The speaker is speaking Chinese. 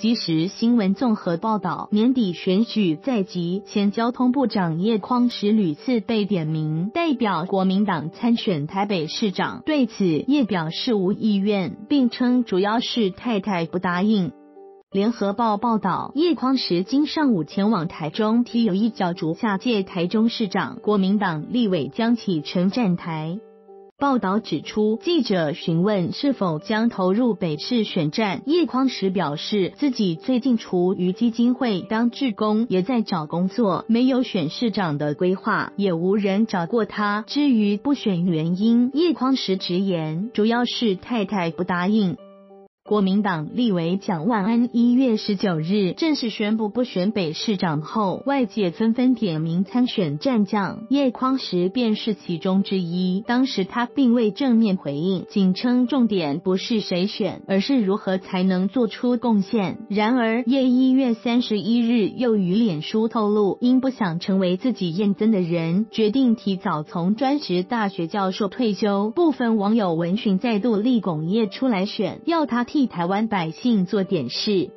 即时新闻综合报道，年底选举在即，前交通部长叶匡时屡次被点名代表国民党参选台北市长，对此叶表示无意愿，并称主要是太太不答应。联合报报道，叶匡时今上午前往台中，踢有一角逐下届台中市长，国民党立委江启臣站台。报道指出，记者询问是否将投入北市选战，叶匡时表示自己最近除于基金会当志工，也在找工作，没有选市长的规划，也无人找过他。至于不选原因，叶匡时直言，主要是太太不答应。国民党立委蒋万安一月十九日正式宣布不选北市长后，外界纷纷点名参选战将叶匡时便是其中之一。当时他并未正面回应，仅称重点不是谁选，而是如何才能做出贡献。然而叶一月三十一日又于脸书透露，因不想成为自己验增的人，决定提早从专职大学教授退休。部分网友闻讯再度力拱叶出来选，要他。替台湾百姓做点事。